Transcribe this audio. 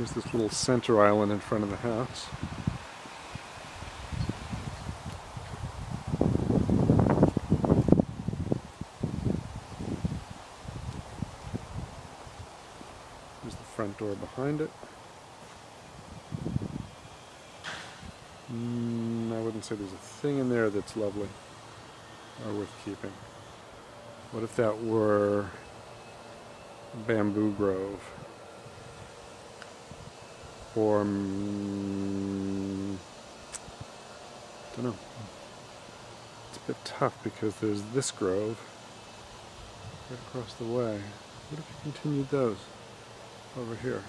Here's this little center island in front of the house. There's the front door behind it. Mm, I wouldn't say there's a thing in there that's lovely or worth keeping. What if that were a bamboo grove? Or, mm, don't know. It's a bit tough because there's this grove right across the way. What if you continued those over here?